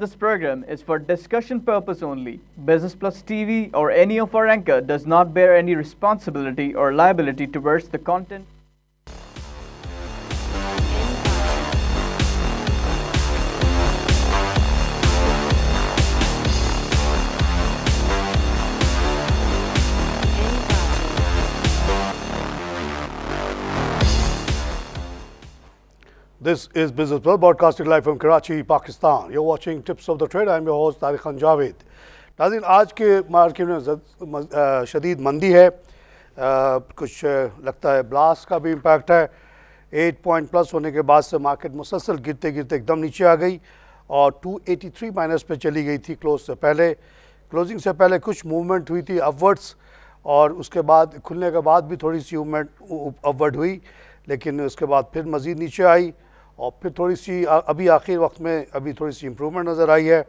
This program is for discussion purpose only. Business Plus TV or any of our anchor does not bear any responsibility or liability towards the content. This is Business World broadcasting live from Karachi, Pakistan. You're watching Tips of the Trade. I'm your host Tariq Khan Javed नाजिन आज के market में शदीद मंदी है। अ, कुछ लगता है blast का भी इम्पैक्ट है। एट पॉइंट प्लस होने के बाद से मार्केट मुसलसल गिरते गिरते एकदम नीचे आ गई और 283 माइनस पे चली गई थी क्लोज से पहले। क्लोजिंग से पहले कुछ मूवमेंट हुई थी अपवर्ड्स और उसके बाद खुलने के बाद भी थोड़ी सी मूवमेंट अपवर्ड हुई। लेकिन उसके बाद फिर मज़ीद नीचे आई। और फिर थोड़ी सी अभी आखिर वक्त में अभी थोड़ी सी इम्प्रूवमेंट नज़र आई है।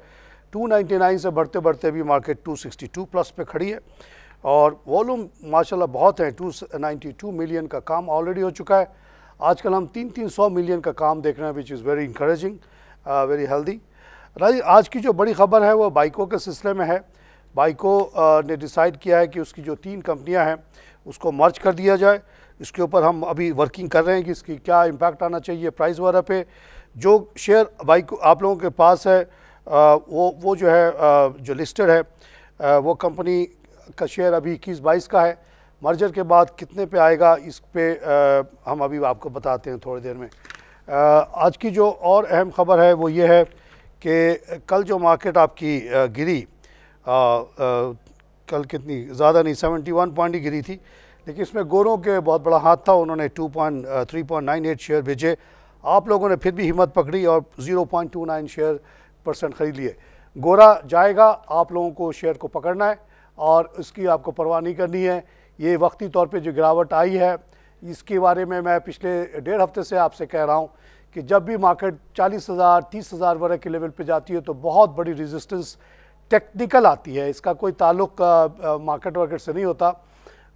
299 से बढ़ते बढ़ते अभी मार्केट 262 प्लस पे खड़ी है। और वॉल्यूम माशाल्लाह बहुत है 292 मिलियन का काम ऑलरेडी हो चुका है। आजकल हम तीन तीन सौ मिलियन का काम देख रहे हैं which is very encouraging very healthy आज की जो बड़ी खबर है वो बाइकों के सिलसिले में है। बाइको अ, ने डिसाइड किया है कि उसकी जो तीन कंपनियाँ हैं उसको मर्ज कर दिया जाए। इसके ऊपर हम अभी वर्किंग कर रहे हैं कि इसकी क्या इम्पैक्ट आना चाहिए प्राइस वगैरह पे। जो शेयर बाइको आप लोगों के पास है अ, वो वो जो है अ, जो लिस्टेड है अ, वो कंपनी का शेयर अभी इक्कीस बाईस का है। मर्जर के बाद कितने पे आएगा इस पे अ, हम अभी आपको बताते हैं थोड़ी देर में। आज की जो और अहम खबर है वो ये है कि कल जो मार्केट आपकी गिरी कल कितनी ज़्यादा नहीं 71 पॉइंट ही गिरी थी। लेकिन इसमें गोरों के बहुत बड़ा हाथ था, उन्होंने two point three point nine eight share भेजे। आप लोगों ने फिर भी हिम्मत पकड़ी और 0.29 शेयर परसेंट ख़रीद लिए। गोरा जाएगा, आप लोगों को शेयर को पकड़ना है और इसकी आपको परवाह नहीं करनी है। ये वक्ती तौर पे जो गिरावट आई है, इसके बारे में मैं पिछले डेढ़ हफ़्ते से आपसे कह रहा हूँ कि जब भी मार्केट चालीस हज़ार, तीस हज़ार वगैरह के लेवल पे जाती है तो बहुत बड़ी रेजिस्टेंस टेक्निकल आती है। इसका कोई ताल्लुक मार्केट वार्केट से नहीं होता।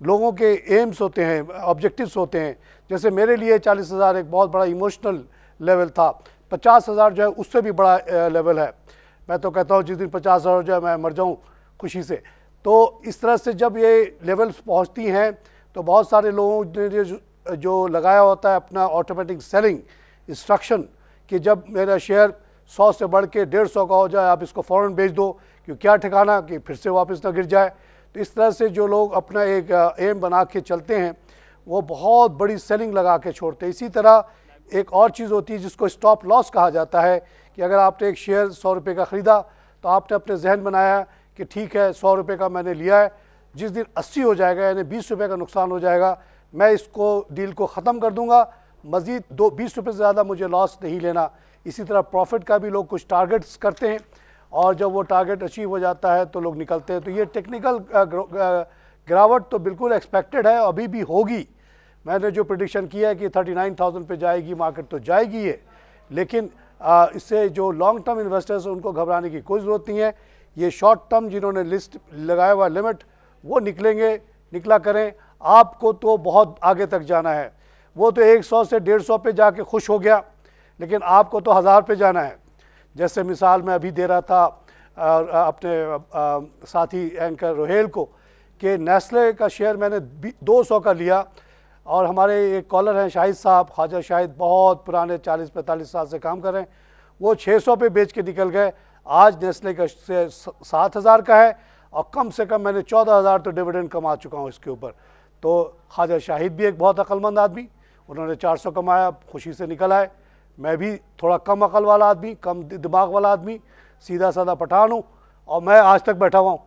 लोगों के एम्स होते हैं ऑब्जेक्टिव्स होते हैं। जैसे मेरे लिए चालीस हज़ार एक बहुत बड़ा इमोशनल लेवल था। पचास हज़ार जो है, उससे भी बड़ा लेवल है। मैं तो कहता हूँ, जिस दिन पचास हज़ार जो है, मैं मर जाऊँ खुशी से। तो इस तरह से जब ये लेवल्स पहुँचती हैं तो बहुत सारे लोगों ने जो जो लगाया होता है अपना ऑटोमेटिक सेलिंग इंस्ट्रक्शन कि जब मेरा शेयर सौ से बढ़ के डेढ़ सौ का हो जाए, आप इसको फ़ौरन बेच दो क्यों क्या ठिकाना कि फिर से वापस ना गिर जाए। तो इस तरह से जो लोग अपना एक एम बना के चलते हैं, वो बहुत बड़ी सेलिंग लगा के छोड़ते हैं। इसी तरह एक और चीज़ होती है जिसको स्टॉप लॉस कहा जाता है कि अगर आपने एक शेयर सौ रुपये का ख़रीदा तो आपने अपने जहन बनाया कि ठीक है, सौ रुपये का मैंने लिया है, जिस दिन अस्सी हो जाएगा, यानी बीस रुपये का नुकसान हो जाएगा, मैं इसको डील को ख़त्म कर दूँगा। मज़ीद दो, बीस रुपये से ज़्यादा मुझे लॉस नहीं लेना। इसी तरह प्रॉफिट का भी लोग कुछ टारगेट्स करते हैं। और जब वो टारगेट अचीव हो जाता है तो लोग निकलते हैं। तो ये टेक्निकल गिरावट तो बिल्कुल एक्सपेक्टेड है अभी भी होगी। मैंने जो प्रडिक्शन किया है कि 39,000 पे जाएगी मार्केट तो जाएगी है लेकिन आ, इससे जो लॉन्ग टर्म इन्वेस्टर्स उनको घबराने की कोई ज़रूरत नहीं है। ये शॉर्ट टर्म जिन्होंने लिस्ट लगाया हुआ लिमिट वो निकलेंगे निकला करें। आपको तो बहुत आगे तक जाना है। वो तो 100 से 150 पे जाके खुश हो गया लेकिन आपको तो हज़ार पे जाना है। जैसे मिसाल मैं अभी दे रहा था अपने साथी एंकर रोहेल को, कि नेस्ले का शेयर मैंने दो सौ का लिया, और हमारे एक कॉलर हैं शाहिद साहब, ख्वाजा शाहिद बहुत पुराने चालीस, पैंतालीस साल से काम कर रहे हैं, वो छः सौ पे बेच के निकल गए, आज नेस्ले का शेयर सात हज़ार का है, और कम से कम मैंने चौदह हज़ार तो डिविडेंड कमा चुका हूँ इसके ऊपर। तो ख्वाजा शाहिद भी एक बहुत अक्लमंद आदमी, उन्होंने चार सौ कमाया, खुशी से निकल आए। मैं भी थोड़ा कम अकल वाला आदमी कम दिमाग वाला आदमी सीधा साधा पठान हूँ और मैं आज तक बैठा हुआ हूँ।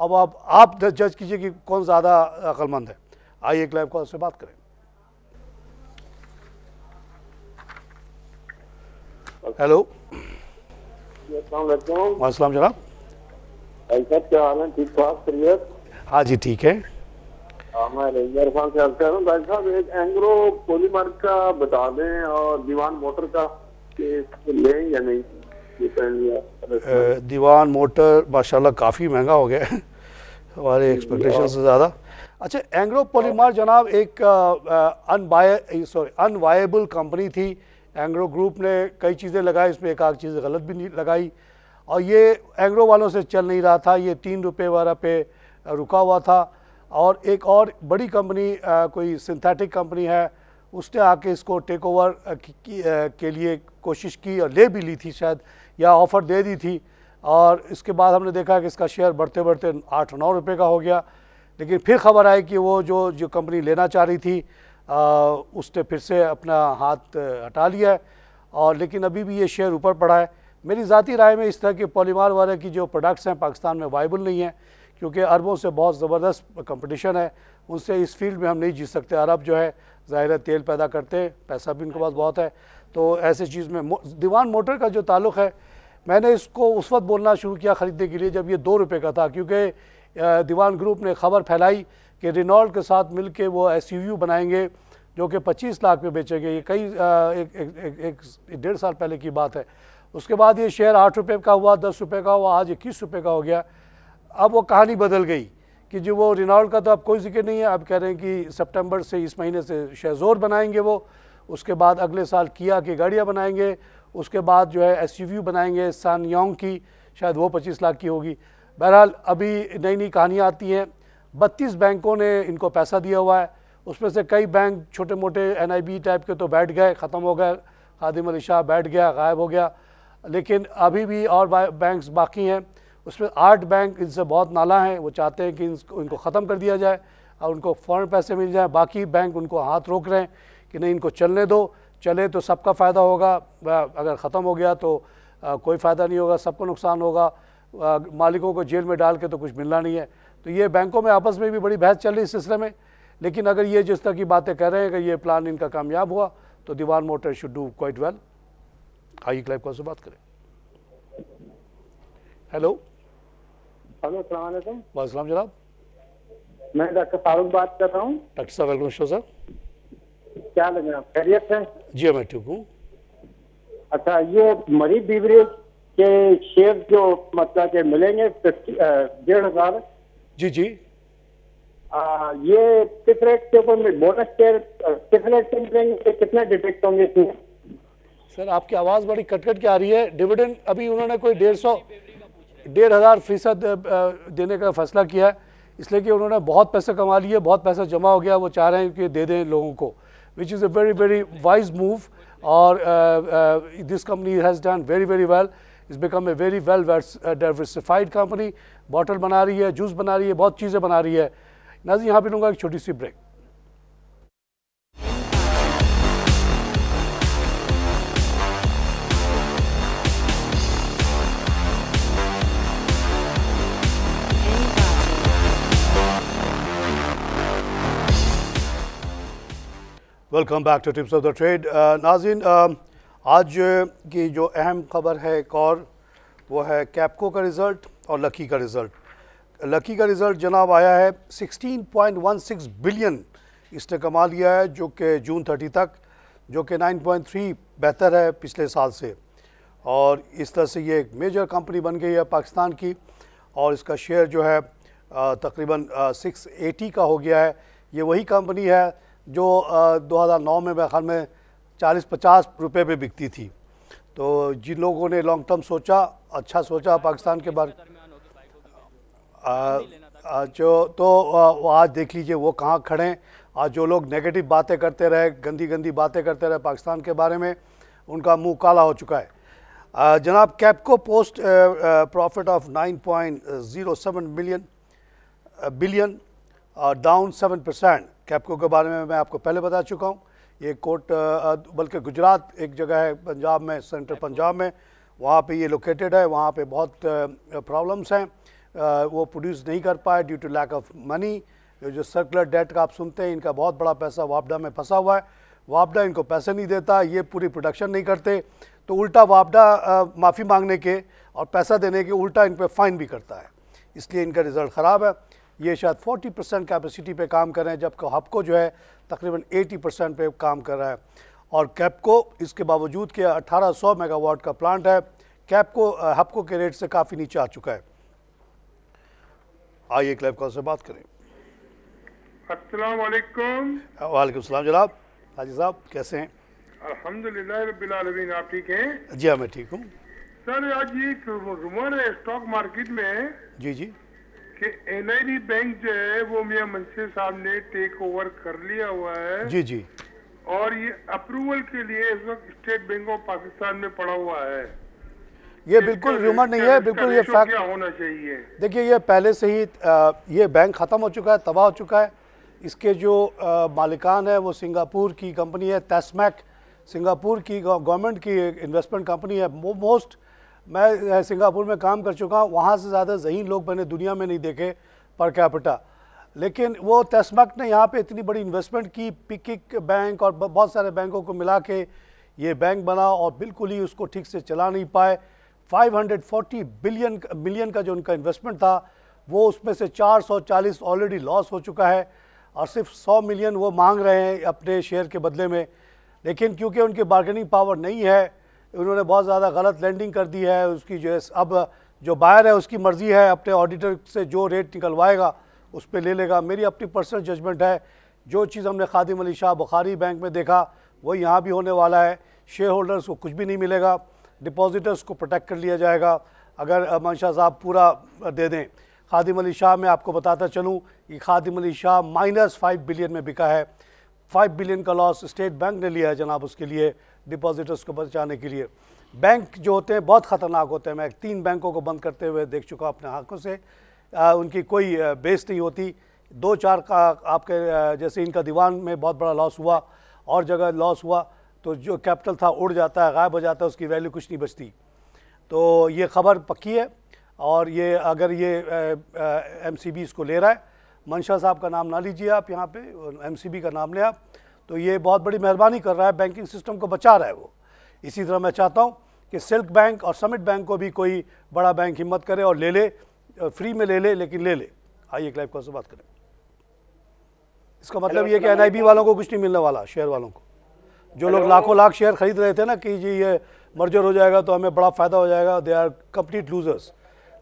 अब आप आप जज कीजिए कि कौन ज़्यादा अकलमंद है। आइए एक लाइव कॉल से बात करें। हेलो। जनाब। क्या हाल है? ठीक ठाक हाँ जी ठीक हाँ, हूँ एंग्रो का बता दें और दीवान मोटर का या नहीं दीवान मोटर, माशाल्लाह, काफ़ी महँगा हो गया है, हमारे एक्सपेक्टेशन से ज़्यादा। अच्छा एंग्रो पॉलीमर जनाब, एक अनबाय सॉरी अनवायबल कंपनी थी, एंग्रो ग्रुप ने कई चीज़ें लगाई, इसमें एक आध चीज़ गलत भी नहीं लगाई, और ये एंग्रो वालों से चल नहीं रहा था, ये तीन रुपये वाला पे रुका हुआ था और एक और बड़ी कंपनी कोई सिंथेटिक कंपनी है, उसने आके इसको टेक ओवर के लिए कोशिश की और ले भी ली थी शायद, या ऑफ़र दे दी थी। और इसके बाद हमने देखा कि इसका शेयर बढ़ते बढ़ते आठ नौ रुपये का हो गया। लेकिन फिर खबर आई कि वो जो जो कंपनी लेना चाह रही थी उसने फिर से अपना हाथ हटा लिया है। और लेकिन अभी भी ये शेयर ऊपर पड़ा है। मेरी ज़ाती राय में इस तरह के पॉलीमार वाले की जो प्रोडक्ट्स हैं, पाकिस्तान में वाइबल नहीं है। क्योंकि अरबों से बहुत ज़बरदस्त कंपटीशन है। उनसे इस फ़ील्ड में हम नहीं जीत सकते। अरब जो है ज़ाहिर तेल पैदा करते हैं पैसा भी उनके पास बहुत है। तो ऐसे चीज़ में दीवान मोटर का जो ताल्लुक़ है मैंने इसको उस वक्त बोलना शुरू किया ख़रीदने के लिए जब ये दो रुपये का था क्योंकि दीवान ग्रुप ने खबर फैलाई कि रिनॉल्ड के साथ मिल के वो एस बनाएँगे जो कि 25 लाख में बेचेंगे। ये कई एक, एक, एक, एक डेढ़ साल पहले की बात है। उसके बाद ये शेयर आठ रुपये का हुआ दस रुपये का हुआ आज इक्कीस रुपये का हो गया। अब वो कहानी बदल गई कि जो वो रिनॉल्ट का तो अब कोई ज़िक्र नहीं है। अब कह रहे हैं कि सितंबर से इस महीने से शेजोर बनाएँगे वो। उसके बाद अगले साल किया की गाड़ियाँ बनाएँगे। उसके बाद जो है एस बनाएँगे सान योंग की, शायद वो पच्चीस लाख की होगी। बहरहाल अभी नई नई कहानियाँ आती हैं। बत्तीस बैंकों ने इनको पैसा दिया हुआ है। उसमें से कई बैंक छोटे मोटे एन टाइप के तो बैठ गए, ख़त्म हो गए। खादिम अली शाह बैठ गया, गायब हो गया। लेकिन अभी भी और बैंक्स बाकी हैं। उसमें आठ बैंक इनसे बहुत नाला हैं वो चाहते हैं कि इनको इनको ख़त्म कर दिया जाए और उनको फ़ौरन पैसे मिल जाए। बाकी बैंक उनको हाथ रोक रहे हैं कि नहीं इनको चलने दो। चले तो सबका फ़ायदा होगा। अगर ख़त्म हो गया तो आ, कोई फ़ायदा नहीं होगा सबको नुकसान होगा। आ, मालिकों को जेल में डाल के तो कुछ मिलना नहीं है। तो ये बैंकों में आपस में भी बड़ी बहस चल रही इस सिलसिले में। लेकिन अगर ये जिस तरह की बातें कह रहे हैं कि ये प्लान इनका कामयाब हुआ तो Dewan motor should do quite well. आइए क्लाइव कौन से बात करें? हेलो? हेलो सलाम वालेकुम। जनाब। मैं डॉक्टर फारूक बात कर रहा हूँ। डॉक्टर साहब वेलकम शो सर। क्या लगे आप खैरियत है जी मैं ठीक हूँ। अच्छा ये मरी बीवरेज के शेयर जो मतलब के मिलेंगे डेढ़ हज़ार। जी जी। आ, ये किस रेट के ऊपर बोनस शेयर किस रेट से मिलेंगे कितने डिटेक्ट होंगे इसमें? सर आपकी आवाज़ बड़ी कटकट के आ रही है। डिविडेंड अभी उन्होंने कोई डेढ़ सौ डेढ़ हज़ार फ़ीसद देने का फैसला किया है। इसलिए कि उन्होंने बहुत पैसे कमा लिए, बहुत पैसा जमा हो गया, वो चाह रहे हैं कि दे दें लोगों को which is a very very wise move और this company has done very very well is become a very well diversified company bottle बना रही है जूस बना रही है, बहुत चीज़ें बना रही है। नाजी यहाँ पे लूँगा एक छोटी सी break welcome back to tips of the trade नाजिन आज की जो अहम खबर है एक और, वो है कैपको का रिज़ल्ट और लकी का रिज़ल्ट लकी का रिज़ल्ट जनाब आया है 16.16 बिलियन इसने कमा लिया है, जो कि जून 30 तक, जो कि 9.3 बेहतर है पिछले साल से। और इस तरह से ये एक मेजर कंपनी बन गई है पाकिस्तान की, और इसका शेयर जो है तकरीबन 680 का हो गया है। ये वही कंपनी है जो आ, 2009 में मेरे ख्याल में 40-50 रुपए पे बिकती थी। तो जिन लोगों ने लॉन्ग टर्म सोचा अच्छा सोचा पाकिस्तान के बारे जो तो आज देख लीजिए वो कहाँ खड़े हैं। आज जो लोग नेगेटिव बातें करते रहे गंदी गंदी बातें करते रहे पाकिस्तान के बारे में उनका मुँह काला हो चुका है। जनाब Kapco post profit of 9.07 million billion down seven percent Kapco के बारे में मैं आपको पहले बता चुका हूँ। ये कोर्ट बल्कि गुजरात एक जगह है पंजाब में सेंट्रल पंजाब में। वहाँ पे ये लोकेटेड है वहाँ पे बहुत प्रॉब्लम्स हैं। वो प्रोड्यूस नहीं कर पाए due to lack of money जो सर्कुलर डेट का आप सुनते हैं इनका बहुत बड़ा पैसा वापडा में फंसा हुआ है। वापडा इनको पैसे नहीं देता ये पूरी प्रोडक्शन नहीं करते। तो उल्टा वापडा माफ़ी मांगने के और पैसा देने के उल्टा इन पर फ़ाइन भी करता है। इसलिए इनका रिज़ल्ट ख़राब है। ये शायद 40 परसेंट कैपेसिटी पे काम कर रहे हैं जबकि हपको जो है तकरीबन 80 परसेंट पे काम कर रहा है। और कैपको इसके बावजूद के 1800 मेगावाट का प्लांट है कैपको हपको के रेट से काफ़ी नीचे आ चुका है। आइए क्लैब कॉल से बात करें। अस्सलाम वालेकुम वालेकुम सलाम जनाब। हाजी साहब कैसे हैं? अल्हम्दुलिल्लाह रब्बिल आप ठीक हैं? जी हाँ मैं ठीक हूँ। सर आज ये है स्टॉक मार्केट में जी जी। कि एनआईडी बैंक जो है वो मियाँ मंसूर साहब ने टेक ओवर कर लिया हुआ है। जी जी। और ये अप्रूवल के लिए इस वक्त स्टेट बैंक ऑफ़ पाकिस्तान में पड़ा हुआ है। ये बिल्कुल रूमर नहीं है बिल्कुल ये फैक्ट होना चाहिए? देखिए ये पहले से ही ये बैंक ख़त्म हो चुका है तबाह हो चुका है। इसके जो मालिकान है वो सिंगापुर की कंपनी है तेस्मैक सिंगापुर की गवर्नमेंट की इन्वेस्टमेंट कंपनी है। मोस्ट मैं सिंगापुर में काम कर चुका हूँ, वहाँ से ज़्यादा जहीन लोग मैंने दुनिया में नहीं देखे पर कैपिटा। लेकिन वो तस्मक ने यहाँ पे इतनी बड़ी इन्वेस्टमेंट की पिकिक बैंक और बहुत सारे बैंकों को मिला के ये बैंक बना और बिल्कुल ही उसको ठीक से चला नहीं पाए। 540 बिलियन मिलियन का जो उनका इन्वेस्टमेंट था, वो उसमें से 440 ऑलरेडी लॉस हो चुका है और सिर्फ़ 100 मिलियन वो मांग रहे हैं अपने शेयर के बदले में। लेकिन क्योंकि उनकी बार्गेनिंग पावर नहीं है उन्होंने बहुत ज़्यादा गलत लैंडिंग कर दी है उसकी जो है अब जो बायर है उसकी मर्ज़ी है अपने ऑडिटर से जो रेट निकलवाएगा उस पर ले लेगा। मेरी अपनी पर्सनल जजमेंट है जो चीज़ हमने खादिम अली शाह बुखारी बैंक में देखा वो यहाँ भी होने वाला है। शेयर होल्डर्स को कुछ भी नहीं मिलेगा डिपॉजिटर्स को प्रोटेक्ट कर लिया जाएगा। अगर अ, मंशा साहब पूरा दे दें खादिम अली शाह मैं आपको बताता चलूँ कि Khadim Ali Shah minus five billion में बिका है। फाइव बिलियन का लॉस स्टेट बैंक ने लिया है जनाब उसके लिए। डिपॉजिटर्स को बचाने के लिए। बैंक जो होते हैं बहुत ख़तरनाक होते हैं। मैं तीन बैंकों को बंद करते हुए देख चुका अपने आँखों से। आ, उनकी कोई बेस नहीं होती। दो चार का आपके जैसे इनका दीवान में बहुत बड़ा लॉस हुआ और जगह लॉस हुआ तो जो कैपिटल था उड़ जाता है गायब हो जाता है उसकी वैल्यू कुछ नहीं बचती। तो ये खबर पक्की है और ये अगर ये एम सी बी इसको ले रहा है मंशा साहब का नाम ना लीजिए आप यहाँ पे एम सी बी का नाम लें आप। तो ये बहुत बड़ी मेहरबानी कर रहा है बैंकिंग सिस्टम को बचा रहा है वो। इसी तरह मैं चाहता हूँ कि सिल्क बैंक और समिट बैंक को भी कोई बड़ा बैंक हिम्मत करे और ले ले फ्री में ले ले लेकिन ले ले। आइए एक लाइव कॉल से बात करें। इसका मतलब ये कि एनआईबी वालों को कुछ नहीं मिलने वाला शेयर वालों को। जो लोग लाखों लाख शेयर खरीद रहे थे ना कि जी ये मर्जर हो जाएगा तो हमें बड़ा फ़ायदा हो जाएगा they are complete losers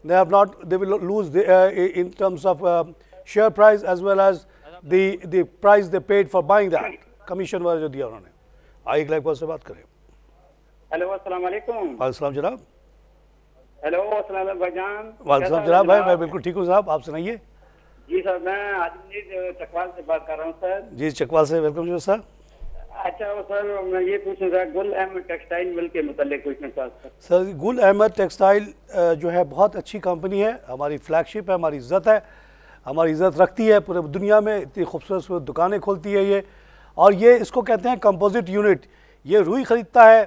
they have not they will lose in terms of share price as well as the the price they paid for buying that commission वाला जो दिया उन्होंने। आइए एक कॉल से बात करें। हेलो अस्सलाम जनाब। हेलो भाईजान। वालेकुम जनाब भाई मैं बिल्कुल ठीक हूँ साहब आप सुनाइए। जी सर मैं आजमगीर चकवाल से बात कर रहा हूँ सर। जी चकवाल से वेलकम जी सर। अच्छा वो सर मैं ये पूछना था गुल अहमद टेक्सटाइल मिल के मुतालिक पूछना था sir. Sir Gul Ahmed textile जो है बहुत अच्छी कंपनी है। हमारी फ्लैगशिप है हमारी इज़्ज़त है। हमारी इज़्ज़त रखती है पूरे दुनिया में इतनी खूबसूरत खूबसूरत दुकानें खोलती है ये। और ये इसको कहते हैं कंपोजिट यूनिट ये रुई ख़रीदता है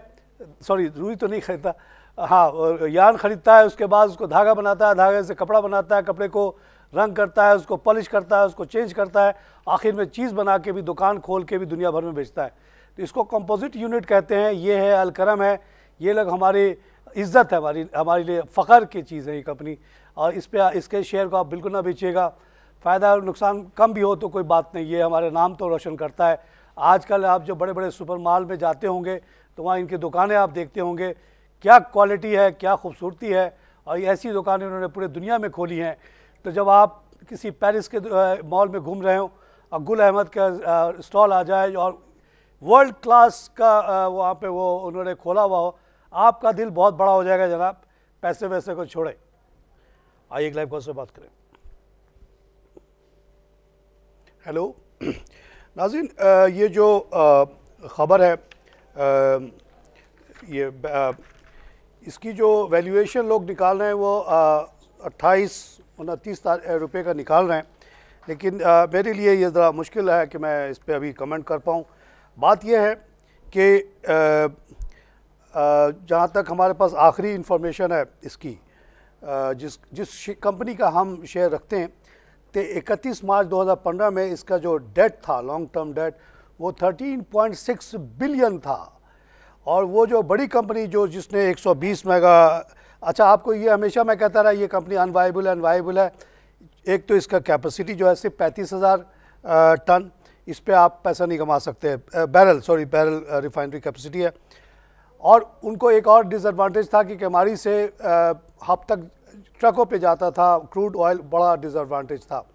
सॉरी रुई तो नहीं खरीदता हाँ यान ख़रीदता है, उसके बाद उसको धागा बनाता है, धागे से कपड़ा बनाता है, कपड़े को रंग करता है, उसको पॉलिश करता है, उसको चेंज करता है, आखिर में चीज़ बना के भी, दुकान खोल के भी दुनिया भर में बेचता है। तो इसको कंपोजिट यूनिट कहते हैं, ये है अलकरम है, ये लोग हमारी इज़्ज़त है, हमारी, हमारे लिए फ़ख्र की चीज़ है ये कंपनी और इस पर इसके शेयर को आप बिल्कुल ना बेचिएगा, फ़ायदा और नुकसान कम भी हो तो कोई बात नहीं, ये हमारे नाम तो रोशन करता है आजकल आप जो बड़े बड़े सुपर माल में जाते होंगे तो वहाँ इनकी दुकानें आप देखते होंगे, क्या क्वालिटी है, क्या खूबसूरती है, और ऐसी दुकानें उन्होंने पूरे दुनिया में खोली हैं। तो जब आप किसी पेरिस के मॉल में घूम रहे हो और गुल अहमद का स्टॉल आ जाए और वर्ल्ड क्लास का वहाँ पे वो उन्होंने खोला हुआ हो, आपका दिल बहुत बड़ा हो जाएगा जनाब। पैसे वैसे को छोड़े। आइए एक लाइव कॉल से बात करें। हेलो नाजिन ये जो ख़बर है ये इसकी जो वैल्यूएशन लोग निकाल रहे हैं वो अट्ठाईस उनतीस रुपये का निकाल रहे हैं। लेकिन अ, मेरे लिए ये ज़रा मुश्किल है कि मैं इस पर अभी कमेंट कर पाऊँ। बात यह है कि जहाँ तक हमारे पास आखिरी इन्फॉर्मेशन है इसकी अ, जिस जिस कंपनी का हम शेयर रखते हैं तो 31 मार्च 2015 में इसका जो डेट था लॉन्ग टर्म डेट वो 13.6 बिलियन था। और वो जो बड़ी कंपनी जो जिसने 120 मेगा अच्छा आपको ये हमेशा मैं कहता रहा, ये कंपनी अनवाइबल है अनवाइबल है। एक तो इसका कैपेसिटी जो है सिर्फ़ पैंतीस हज़ार टन। इस पर आप पैसा नहीं कमा सकते। Barrel sorry barrel refinery capacity है। और उनको एक और डिसएडवांटेज था कि कमारी से हब तक ट्रकों पे जाता था क्रूड ऑयल बड़ा डिसएडवांटेज था।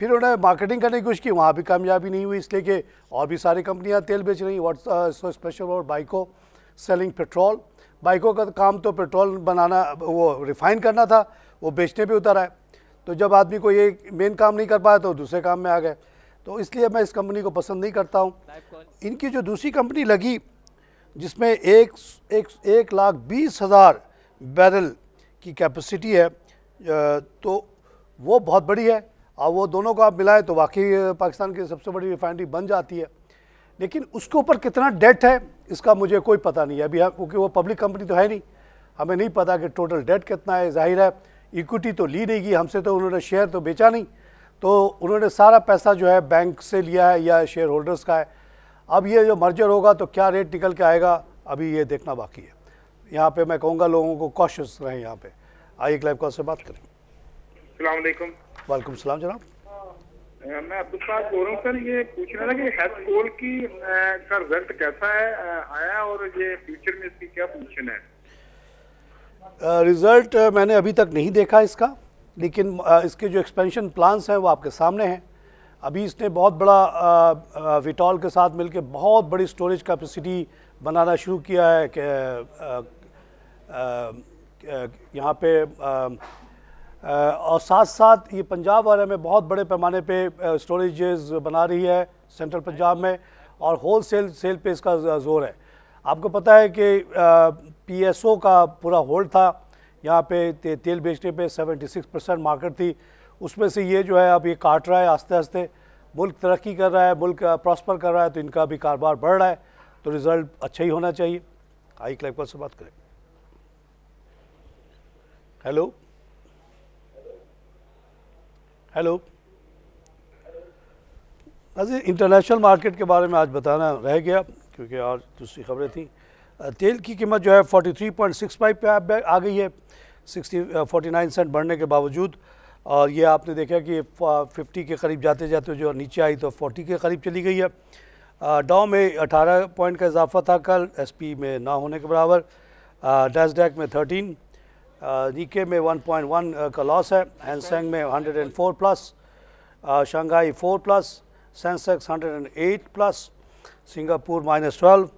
फिर उन्होंने मार्केटिंग करने की कोशिश की वहाँ भी कामयाबी नहीं हुई इसलिए कि और भी सारी कंपनियाँ तेल बेच रही। व्हाट्स सो स्पेशल और बाइको सेलिंग पेट्रोल बाइकों का काम तो पेट्रोल बनाना वो रिफाइन करना था वो बेचने पे उतर आए। तो जब आदमी को ये मेन काम नहीं कर पाया तो दूसरे काम में आ गए। तो इसलिए मैं इस कंपनी को पसंद नहीं करता हूँ। इनकी जो दूसरी कंपनी लगी जिसमें एक एक एक लाख बीस हज़ार बैरल की कैपेसिटी है तो वो बहुत बड़ी है। और वो दोनों को आप मिलाएँ तो वाकई पाकिस्तान की सबसे बड़ी रिफाइनरी बन जाती है। लेकिन उसके ऊपर कितना डेट है, इसका मुझे कोई पता नहीं है। अभी क्योंकि वो पब्लिक कंपनी तो है नहीं, हमें नहीं पता कि टोटल डेट कितना है। ज़ाहिर है इक्विटी तो ली नहीं की हमसे तो उन्होंने शेयर तो बेचा नहीं। तो उन्होंने सारा पैसा जो है बैंक से लिया है या शेयर होल्डर्स का है। अब ये जो मर्जर होगा तो क्या रेट निकल के आएगा, अभी ये देखना बाकी है। यहाँ पे मैं कहूँगा लोगों को कॉशियस रहें यहाँ पे। आइए क्लाइव कॉल से बात करें। वालेकुम। सलाम जनाब। मैं अब्दुल बोल रहा हूँ सर ये पूछना था कि हेल्थ कोल की का रिज़ल्ट कैसा है आया और ये फ्यूचर में इसकी क्या पोजीशन है? रिज़ल्ट मैंने अभी तक नहीं देखा इसका लेकिन इसके जो एक्सपेंशन प्लान्स हैं वो आपके सामने हैं। अभी इसने बहुत बड़ा विटॉल के साथ मिलकर बहुत बड़ी स्टोरेज कैपेसिटी बनाना शुरू किया है यहाँ पे और साथ साथ ये पंजाब वाले में बहुत बड़े पैमाने पे स्टोरेजेस बना रही है सेंट्रल पंजाब में और होल सेल सेल पे इसका ज़ोर है। आपको पता है कि पीएसओ का पूरा होल्ड था। यहाँ पे ते, तेल बेचने पे 76 परसेंट मार्केट थी। उसमें से ये जो है अब ये काट रहा है आस्ते आस्ते मुल्क तरक्की कर रहा है मुल्क प्रॉस्पर कर रहा है तो इनका भी कारोबार बढ़ रहा है। तो रिज़ल्ट अच्छा ही होना चाहिए। आई क्लाइक से बात करें। हेलो हेलो अजी इंटरनेशनल मार्केट के बारे में आज बताना रह गया, क्योंकि और दूसरी खबरें थी। तेल की कीमत जो है 43.65 पे आ गई है 60 49 सेंट बढ़ने के बावजूद। और ये आपने देखा कि 50 के करीब जाते जाते जो नीचे आई तो 40 के करीब चली गई है। डाउ में 18 पॉइंट का इजाफा था कल एसपी में ना होने के बराबर। डैसडैक में 13 नीके में 1.1 का लॉस है. हैंगसेंग में 104 plus Shanghai 4 plus Sensex 108 plus Singapore minus twelve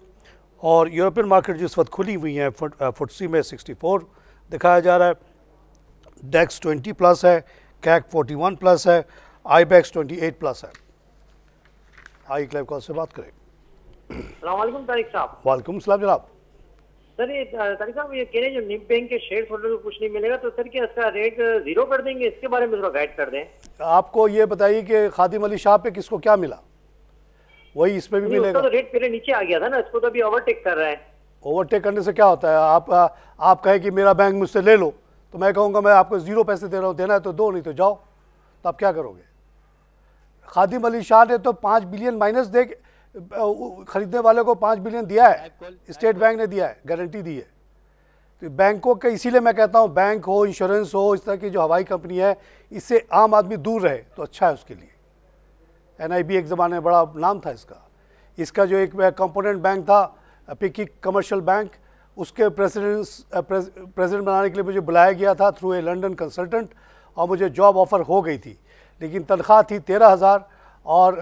और यूरोपियन मार्केट जिस वक्त खुली हुई हैं फुटसी में 64 दिखाया जा रहा है. डेक्स 20 प्लस है. कैक 41 प्लस है. आई बैक्स 28 प्लस है. आई क्लेव कॉल से बात करें। तारिक साहब। वालेकुम सलाम जनाब। सर ये तारिक साहब ये कह रहे हैं जो निप बैंक के शेयर होल्डर को कुछ नहीं मिलेगा तो सर क्या इसका रेट ज़ीरो कर देंगे? इसके बारे में थोड़ा गाइड कर दें। आपको ये बताइए कि खादिम अली शाह पे किसको क्या मिला? वही इसमें भी मिलेगा। तो रेट पहले नीचे आ गया था ना इसको तो अभी ओवरटेक कर रहा है। ओवरटेक करने से क्या होता है? आप आप कहें कि मेरा बैंक मुझसे ले लो तो मैं कहूँगा मैं आपको ज़ीरो पैसे दे रहा हूँ देना है तो दो नहीं तो जाओ। तो आप क्या करोगे? खादिम अली शाह ने तो पाँच बिलियन माइनस दे खरीदने वाले को पाँच बिलियन दिया है। स्टेट बैंक ने दिया है गारंटी दी है। तो बैंकों के इसीलिए मैं कहता हूँ बैंक हो इंश्योरेंस हो इस तरह की जो हवाई कंपनी है इससे आम आदमी दूर रहे तो अच्छा है उसके लिए। एनआईबी एक ज़माने में बड़ा नाम था इसका। इसका जो एक कंपोनेंट बैंक था पिकी कमर्शियल बैंक उसके प्रेसिडेंट प्रेसिडेंट बनाने के लिए मुझे बुलाया गया था थ्रू ए लंदन कंसल्टेंट और मुझे जॉब ऑफ़र हो गई थी। लेकिन तनख्वाह थी तेरह हज़ार और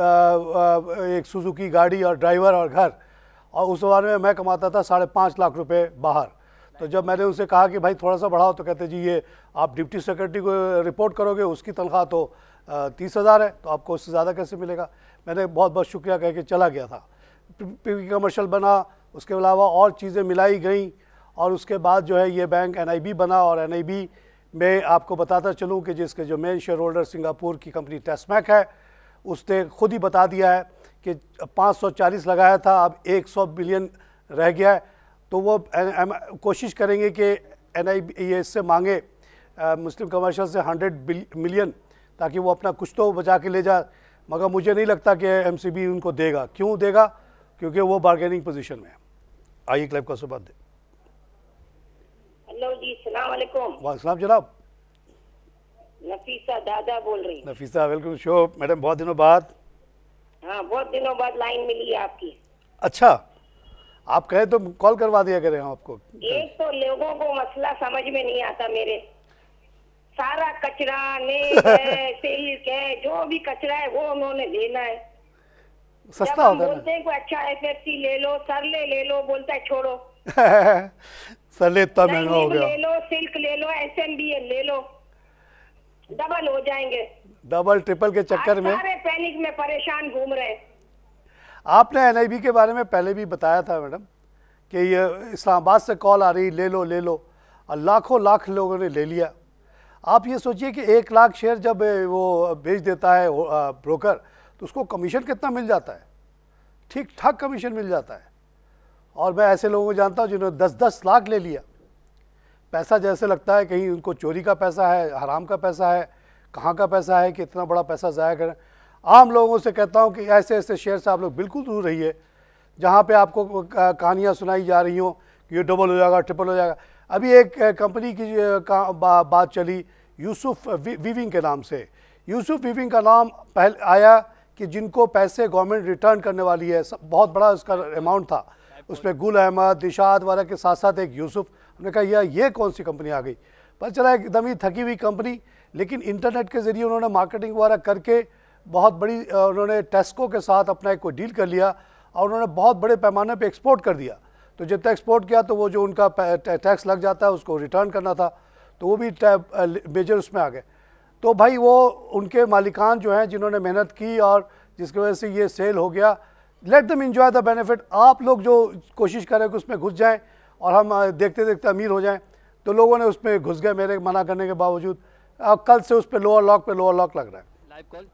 एक सुजुकी गाड़ी और ड्राइवर और घर। और उस ज़माने में मैं कमाता था साढ़े पाँच लाख रुपए बाहर। तो जब मैंने उनसे कहा कि भाई थोड़ा सा बढ़ाओ तो कहते, जी, ये आप डिप्टी सेक्रेटरी को रिपोर्ट करोगे, उसकी तनख्वाह तो तीस हज़ार है तो आपको उससे ज़्यादा कैसे मिलेगा? मैंने बहुत बहुत शुक्रिया कह के चला गया था। पी कमर्शल बना, उसके अलावा और चीज़ें मिलाई गई, और उसके बाद जो है ये बैंक एनआईबी बना, और एनआईबी में आपको बताता चलूँ कि जिसके जो मेन शेयर होल्डर सिंगापुर की कंपनी टेस्मैक है उसने खुद ही बता दिया है कि 540 लगाया था अब 100 बिलियन रह गया है। तो वो कोशिश करेंगे कि एन ये इससे मांगे मुस्लिम कमर्शल से 100 मिलियन ताकि वो अपना कुछ तो बचा के ले जाए। मगर मुझे नहीं लगता कि एमसीबी उनको देगा। क्यों देगा? क्योंकि वो बार्गेनिंग पोजीशन में है। आइए क्लब का सुबह दे। हेलो जी सलाम वालेकुम। जनाब। नफीसा दादा बोल रही नफीसा वेलकम शो मैडम बहुत दिनों बाद। हाँ बहुत दिनों बाद लाइन मिली है आपकी। अच्छा आप कहे तो कॉल करवा दिया करें आपको। एक तो लोगों को मसला समझ में नहीं आता मेरे। सारा कचरा है सिल्क है जो भी कचरा है वो उन्होंने लेना है। सस्ता होता है बोलते हैं कोई अच्छा एफ़ ले लो सरले ले लो बोलता है छोड़ो। सर इतना महँगा हो गया। ले लो सिल्क ले लो एस एम बी ले लो। डबल हो जाएँगे। डबल ट्रिपल के चक्कर में? सारे पैनिक में परेशान घूम रहे। आपने एनआईबी के बारे में पहले भी बताया था मैडम कि ये इस्लामाबाद से कॉल आ रही ले लो ले लो। और लाखों लाख लोगों ने ले लिया। आप ये सोचिए कि एक लाख शेयर जब वो बेच देता है ब्रोकर तो उसको कमीशन कितना मिल जाता है? ठीक ठाक कमीशन मिल जाता है। और मैं ऐसे लोगों को जानता हूँ जिन्होंने दस दस लाख ले लिया। पैसा जैसे लगता है कहीं उनको चोरी का पैसा है हराम का पैसा है कहाँ का पैसा है कि इतना बड़ा पैसा ज़ाया करें। आम लोगों से कहता हूँ कि ऐसे ऐसे शेयर से आप लोग बिल्कुल दूर रहिए जहाँ पे आपको कहानियाँ सुनाई जा रही हों कि ये डबल हो जाएगा ट्रिपल हो जाएगा। अभी एक कंपनी की का बा, बात चली यूसुफ वी- वीविंग के नाम से। यूसुफ वीविंग का नाम पहले आया कि जिनको पैसे गवर्नमेंट रिटर्न करने वाली है सब बहुत बड़ा उसका अमाउंट था। उसमें गुल अहमद दिशात वगैरह के साथ साथ एक यूसुफ हमने कहा, यार, ये कौन सी कंपनी आ गई? पता चला एकदम ही थकी हुई कंपनी, लेकिन इंटरनेट के ज़रिए उन्होंने मार्केटिंग वगैरह करके बहुत बड़ी उन्होंने टेस्को के साथ अपना एक कोई डील कर लिया और उन्होंने बहुत बड़े पैमाने पे एक्सपोर्ट कर दिया। तो जब तक एक्सपोर्ट किया तो वो जो उनका टैक्स लग जाता है, उसको रिटर्न करना था तो वो भी मेजर उसमें आ गए। तो भाई, वो उनके मालिकान जो हैं, जिन्होंने मेहनत की और जिसकी वजह से ये सेल हो गया let them enjoy the benefit आप लोग जो कोशिश करें कि उसमें घुस जाएँ और हम देखते देखते अमीर हो जाएँ। तो लोगों ने उसमें घुस गए मेरे मना करने के बावजूद। अब कल से उस पर लोअर लॉक पे लोअर लॉक लग रहा है। लाइव कॉल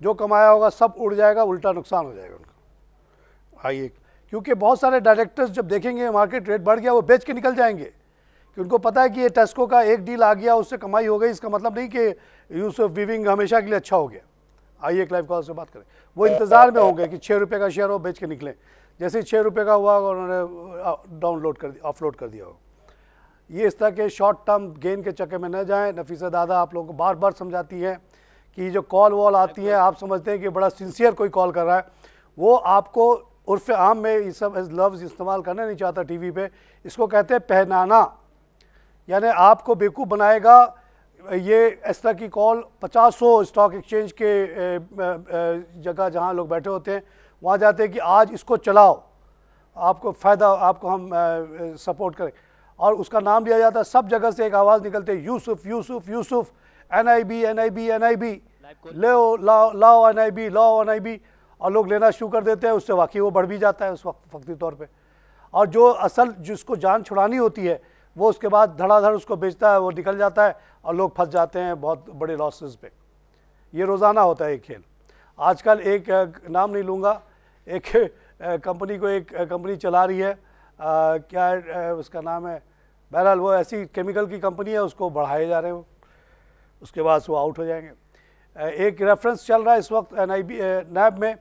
जो कमाया होगा सब उड़ जाएगा उल्टा नुकसान हो जाएगा उनका। आइए क्योंकि बहुत सारे डायरेक्टर्स जब देखेंगे मार्केट रेट बढ़ गया वो बेच के निकल जाएँगे। कि उनको पता है कि ये टेस्को का एक डील आ गया उससे कमाई हो गई इसका मतलब नहीं कि यूसुफ विविंग हमेशा के लिए अच्छा हो गया। आइए एक लाइव कॉल से बात करें। वो इंतज़ार में होंगे कि छः रुपये का शेयर हो बेच के निकलें। जैसे छः रुपये का हुआ होगा, उन्होंने डाउनलोड कर दिया ऑफलोड कर दिया हो ये इस तरह के शॉर्ट टर्म गेन के चक्कर में न जाएँ। नफीसा दादा आप लोगों को बार बार समझाती हैं कि जो कॉल वॉल आती है, आप समझते हैं कि बड़ा सिंसियर कोई कॉल कर रहा है। वो आपको उर्फ़ आम में ये सब लफ्ज़ इस्तेमाल करना नहीं चाहता टीवी पे। इसको कहते हैं पहनाना। यानी आपको बेवकूफ़ बनाएगा ये इस तरह की कॉल पचासों स्टॉक एक्सचेंज के जगह जहाँ लोग बैठे होते हैं। वहाँ जाते हैं कि आज इसको चलाओ आपको फ़ायदा आपको हम सपोर्ट करें। और उसका नाम लिया जाता है सब जगह से एक आवाज़ निकलते है Yusuf Yusuf Yusuf N I B N I B N I B लो लाओ लाओ एन आई बी लाओ एन आई बी और लोग लेना शुरू कर देते हैं उससे वाकई वो बढ़ भी जाता है उस वक्त वक्ती तौर पे। और जो असल जिसको जान छुड़ानी होती है वो उसके बाद धड़ाधड़ उसको बेचता है वो निकल जाता है और लोग फंस जाते हैं बहुत बड़े लॉसेस पे। ये रोज़ाना होता है ये खेल। आजकल एक नाम नहीं लूँगा एक कंपनी को एक कंपनी चला रही है। अ, क्या अ, उसका नाम है बहरहाल वो ऐसी केमिकल की कंपनी है उसको बढ़ाए जा रहे हैं उसके बाद वो आउट हो जाएँगे। एक रेफरेंस चल रहा है इस वक्त एन आई बी नैब में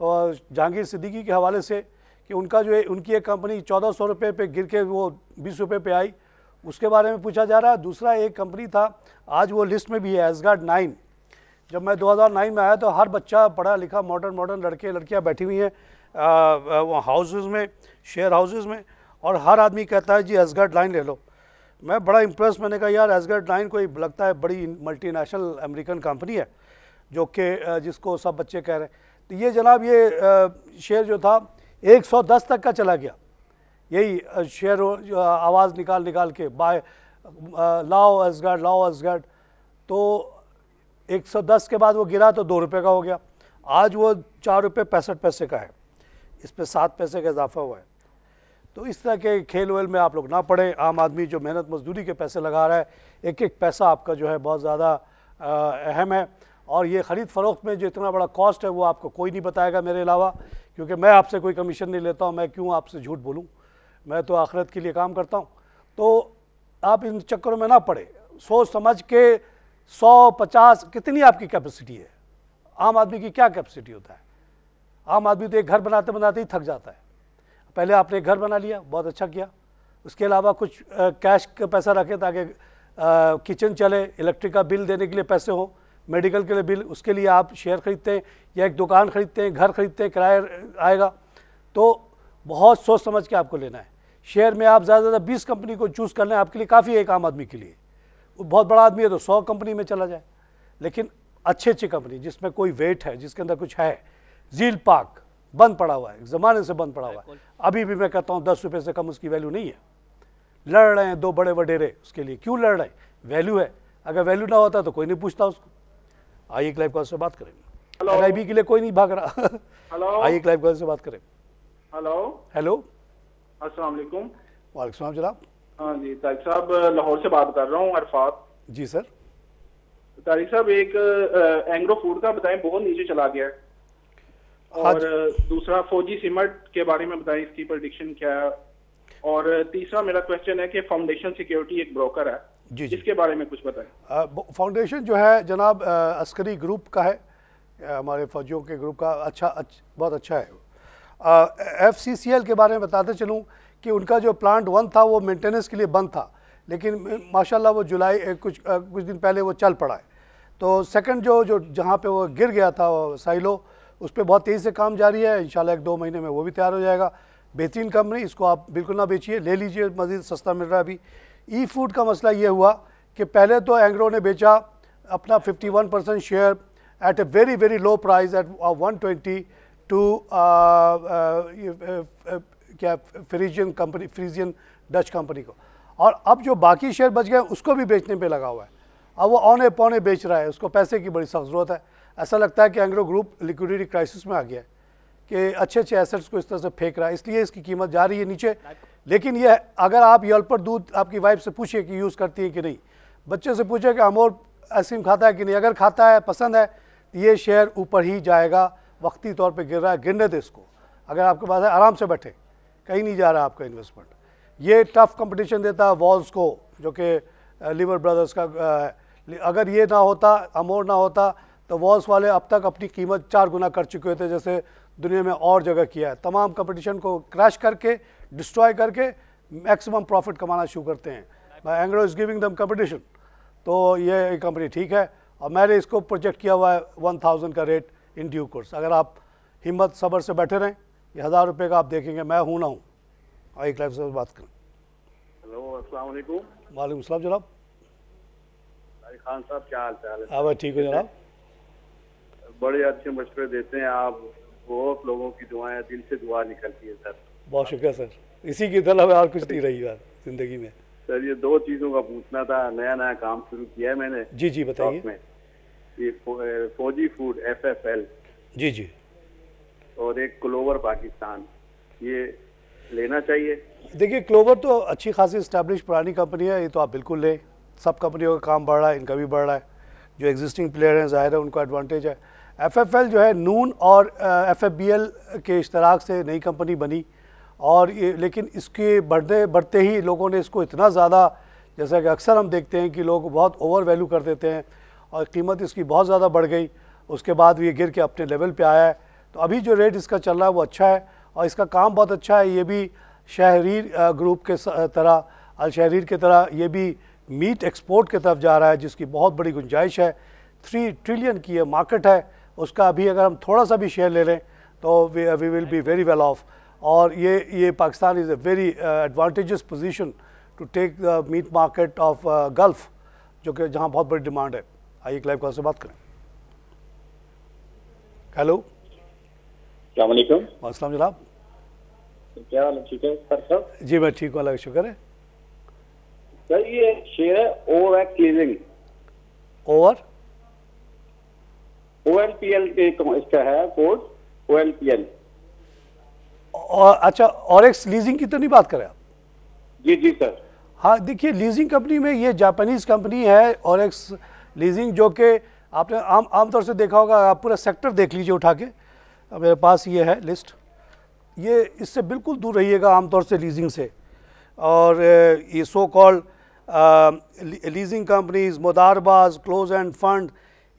और जहांगीर सिद्दीकी के हवाले से कि उनका जो है उनकी एक कंपनी चौदह सौ रुपये पे गिर के वो बीस रुपये पे आई। उसके बारे में पूछा जा रहा है। दूसरा एक कंपनी था आज वो लिस्ट में भी है एसगार्ड नाइन। जब मैं 2009 में आया तो हर बच्चा पढ़ा लिखा मॉडर्न मॉडर्न लड़के, लड़कियाँ बैठी हुई हैं वो हाउसेस में शेयर हाउसेज में, और हर आदमी कहता है, जी एसगार्ड लाइन ले लो। मैं बड़ा इम्प्रेस मैंने कहा, यार एसगार्ड लाइन कोई लगता है बड़ी मल्टीनेशनल अमेरिकन कंपनी है, जो कि जिसको सब बच्चे कह रहे हैं? तो ये जनाब, ये शेयर जो था 110 तक का चला गया। यही शेयर आवाज़ निकाल निकाल के, बाय लाओ एसगार्ड लाओ एसगार्ड तो 110 के बाद वो गिरा तो दो रुपये का हो गया। आज वो चार रुपये पैंसठ पैसे का है। इस पर सात पैसे का इजाफा हुआ है। तो इस तरह के खेल वेल में आप लोग ना पड़ें। आम आदमी जो मेहनत मजदूरी के पैसे लगा रहा है एक एक पैसा आपका जो है बहुत ज़्यादा अहम है। और ये ख़रीद फ़रोख्त में जो इतना बड़ा कॉस्ट है, वो आपको कोई नहीं बताएगा मेरे अलावा, क्योंकि मैं आपसे कोई कमीशन नहीं लेता हूँ, मैं क्यों आपसे झूठ बोलूँ? मैं तो आखिरत के लिए काम करता हूँ। तो आप इन चक्करों में ना पड़े। सोच समझ के सौ पचास कितनी आपकी कैपेसिटी है? आम आदमी की क्या कैपेसिटी होता है? आम आदमी तो एक घर बनाते बनाते ही थक जाता है। पहले आपने एक घर बना लिया बहुत अच्छा किया। उसके अलावा कुछ अ, कैश का पैसा रखें ताकि किचन चले इलेक्ट्रिक का बिल देने के लिए पैसे हो मेडिकल के लिए बिल उसके लिए आप शेयर खरीदते हैं या एक दुकान खरीदते हैं घर खरीदते हैं किराया आएगा। तो बहुत सोच समझ के आपको लेना है। शेयर में आप ज़्यादा से ज़्यादा बीस कंपनी को चूज़ कर लें आपके लिए काफ़ी है एक आम आदमी के लिए। बहुत बड़ा आदमी है तो सौ कंपनी में चला जाए। लेकिन अच्छी अच्छी कंपनी जिसमें कोई वेट है जिसके अंदर कुछ है झील पार्क बंद पड़ा हुआ है ज़माने से बंद पड़ा हुआ है। अभी भी मैं कहता हूँ दस रुपये से कम उसकी वैल्यू नहीं है। लड़ रहे हैं दो बड़े वडेरे उसके लिए। क्यों लड़ रहे हैं? वैल्यू है। अगर वैल्यू ना होता तो कोई नहीं पूछता उसको। आइए क्लाइव कॉल से बात करेंगे एन के लिए कोई नहीं भाग रहा। हेलो आइए क्लाइव कॉल से बात करें। हेलो हेलो अस्सलाम वालेकुम। वालेकुम जनाब। हाँ जी तारिक साहब लाहौर से बात कर रहा हूँ अरफात। जी सर। तारिक साहब एक एंग्रो फ़ूड का बताएँ बहुत नीचे चला गया है। हाँ और दूसरा फौजी सिमट के बारे में बताएँ इसकी प्रडिक्शन क्या है। और तीसरा मेरा क्वेश्चन है कि फाउंडेशन सिक्योरिटी एक ब्रोकर है। जी, जी। इसके बारे में कुछ बताएँ। फाउंडेशन जो है जनाब अस्करी ग्रुप का है। हमारे फौजियों के ग्रुप का अच्छा अच्छ, बहुत अच्छा है। एफ़ के बारे में बताते चलूँ कि उनका जो प्लांट वन था, वो मेंटेनेंस के लिए बंद था। लेकिन, माशाल्लाह, वो जुलाई कुछ कुछ दिन पहले वो चल पड़ा है। तो सेकंड जो जो, जहाँ पे वो गिर गया था साइलो उस पर बहुत तेज़ी से काम जारी है। इन एक दो महीने में वो भी तैयार हो जाएगा। बेहतरीन कंपनी इसको आप बिल्कुल ना बेचिए। ले लीजिए, मज़ीद सस्ता मिल रहा है अभी। ई फ़ूड का मसला ये हुआ कि पहले तो एंग्रो ने बेचा अपना 51 percent share at a very very low price at 120 टू क्या Friesian company Friesian Dutch company को। और अब जो बाकी शेयर बच गए, उसको भी बेचने पे लगा हुआ है। अब वो औने पौने बेच रहा है, उसको पैसे की बड़ी सख्त ज़रूरत है। ऐसा लगता है कि एंग्रो ग्रुप लिक्विडिटी क्राइसिस में आ गया है, कि अच्छे अच्छे एसेट्स को इस तरह से फेंक रहा है। इसलिए इसकी कीमत जा रही है नीचे। लेकिन ये अगर आप यलपर दूध, आपकी वाइफ से पूछिए कि यूज़ करती है कि नहीं। बच्चे से पूछे कि अमोर आइसक्रीम खाता है कि नहीं। अगर खाता है, पसंद है तो ये शेयर ऊपर ही जाएगा, वक्ती तौर पे गिर रहा है, गिरने दे इसको। अगर आपके पास है, आराम से बैठे। कहीं नहीं जा रहा आपका इन्वेस्टमेंट ये टफ कंपटीशन देता है वॉल्स को, जो कि लिवर ब्रदर्स का अगर ये ना होता, अमोर ना होता तो वॉल्स वाले अब तक अपनी कीमत चार गुना कर चुके थे, जैसे दुनिया में और जगह किया है। तमाम कंपटीशन को क्रैश करके डिस्ट्रॉय करके मैक्सिमम प्रॉफिट कमाना शुरू करते हैं। Engro is giving them competition तो ये कंपनी ठीक है। और मैंने इसको प्रोजेक्ट किया हुआ है वन थाउज़ेंड का रेट इन ड्यू कोर्स अगर आप हिम्मत, सब्र से बैठे रहें ये हज़ार रुपये का आप देखेंगे मैं हूँ ना हूँ। आई लाइफ से बात करें। हेलो अस्सलाम वालेकुम। वालेकुम सलाम जनाब। खान साहब क्या हाल चाल है? हाँ भाई ठीक हो जनाब। बड़े अच्छे मशवरे देते हैं आप। बहुत लोगों की दुआएँ दिल से दुआ निकलती है सर। बहुत शुक्रिया सर। इसी की तरह और कुछ नहीं रही बात ज़िंदगी में। सर ये दो चीज़ों का पूछना था नया नया काम शुरू किया है मैंने जी जी बताइए। ये Fauji food F F L जी जी। और एक क्लोवर पाकिस्तान, ये लेना चाहिए। देखिए, क्लोवर तो अच्छी खासी इस्टेब्लिश पुरानी कंपनी है, ये तो आप बिल्कुल लें। सब कंपनियों का काम बढ़ रहा है, इनका भी बढ़ रहा है। जो एग्जिस्टिंग प्लेयर हैं, ज़ाहिर है, उनको एडवांटेज है। एफ़ एफ़ एल जो है, नून और एफ़ एफ़ बी एल के इश्तराक से नई कंपनी बनी। और ये, लेकिन इसके बढ़ते बढ़ते ही लोगों ने इसको इतना ज़्यादा, जैसा कि अक्सर हम देखते हैं कि लोग बहुत ओवर वैल्यू कर देते हैं और कीमत इसकी बहुत ज़्यादा बढ़ गई। उसके बाद ये गिर के अपने लेवल पे आया है। तो अभी जो रेट इसका चल रहा है वो अच्छा है और इसका काम बहुत अच्छा है। ये भी शहरीर ग्रुप के तरह, अल शहरीर की तरह ये भी मीट एक्सपोर्ट की तरफ़ जा रहा है, जिसकी बहुत बड़ी गुंजाइश है। थ्री ट्रिलियन की ये मार्केट है। उसका अभी अगर हम थोड़ा सा भी शेयर ले लें तो we will be very well off और ये ये Pakistan is a very advantageous position to take the meat market of Gulf जो कि जहाँ बहुत बड़ी डिमांड है। आइए क्लाइव कॉल से बात करें। हेलो जनाब क्या हाल ठीक है? सर जी मैं ठीक हूँ अल्लाह का शुक्र है। सर ये शेयर है O X leasing over O L P L के इसका है code O L P L और अच्छा और एक लीजिंग की तो नहीं बात करें आप? जी जी सर। हाँ देखिए लीजिंग कंपनी में ये जापानीज़ कंपनी है और एक लीजिंग जो कि आपने आम आमतौर से देखा होगा आप पूरा सेक्टर देख लीजिए उठा के। मेरे पास ये है लिस्ट ये इससे बिल्कुल दूर रहिएगा आमतौर से लीजिंग से। और ये सो कॉल्ड लीजिंग कंपनीज़ मुदारबाज क्लोज एंड फंड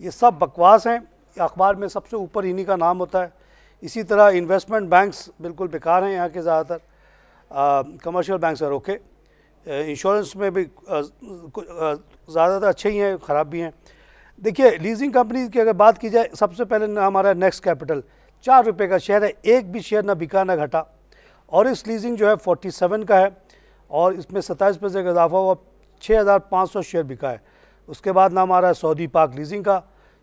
ये सब बकवास हैं। अखबार में सबसे ऊपर इन्हीं का नाम होता है। इसी तरह इन्वेस्टमेंट बैंक्स बिल्कुल बेकार हैं यहाँ के ज़्यादातर। Commercial banks are okay insurance में भी ज़्यादातर अच्छे ही हैं, ख़राब भी हैं। देखिए लीजिंग कंपनीज़ की अगर बात की जाए, सबसे पहले हमारा नेक्स्ट कैपिटल चार रुपये का शेयर है, एक भी शेयर ना बिका ना घटा। और इस लीजिंग जो है 47 का है, और इसमें सत्ताईस पैसे का इजाफा हुआ छः हज़ार पाँच सौ शेयर बिका है। उसके बाद नाम आ रहा है सऊदी पाक लीजिंग का,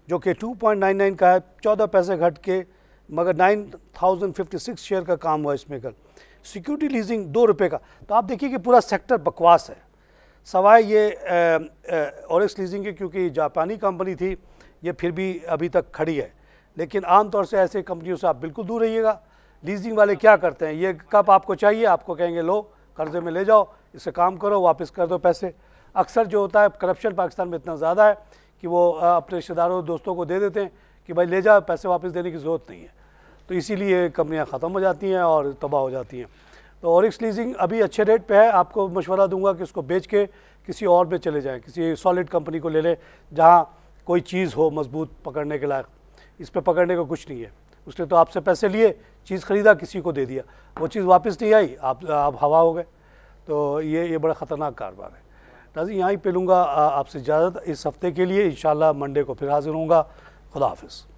जो कि 2.99 का है, चौदह पैसे घट के, मगर 9056 शेयर का काम हुआ इसमें कल। सिक्योरिटी लीजिंग दो रुपये का। तो आप देखिए कि पूरा सेक्टर बकवास है। सवाए ये और लीजिंग के, क्योंकि जापानी कंपनी थी, ये फिर भी अभी तक खड़ी है। लेकिन आमतौर से ऐसे कंपनियों से आप बिल्कुल दूर रहिएगा। लीजिंग वाले क्या करते हैं? ये कब आपको चाहिए, आपको कहेंगे, लो, कर्जे में ले जाओ इसे काम करो, वापस कर दो पैसे। अक्सर जो होता है करप्शन पाकिस्तान में इतना ज़्यादा है कि वो अपने रिश्तेदारों, दोस्तों को दे देते हैं कि, भाई, ले जाओ, पैसे वापस देने की ज़रूरत नहीं है। तो इसीलिए कंपनियाँ ख़त्म हो जाती हैं और तबाह हो जाती हैं। तो और लीजिंग अभी अच्छे रेट पे है। आपको मशवरा दूँगा कि उसको बेच के किसी और में चले जाएँ, किसी सॉलिड कंपनी को ले लें, जहाँ कोई चीज़ हो मज़बूत पकड़ने के लायक। इस पर पकड़ने का कुछ नहीं है। उसने तो आपसे पैसे लिए, चीज़ ख़रीदा, किसी को दे दिया। वो चीज़ वापस नहीं आई, आप आप हवा हो गए। तो ये ये बड़ा ख़तरनाक कारोबार है। नाजी यहाँ ही पे लूँगा आपसे इजाज़त। इस हफ़्ते के लिए इन मंडे को फिर हाजिर हूँगा खुदा हाफिज़।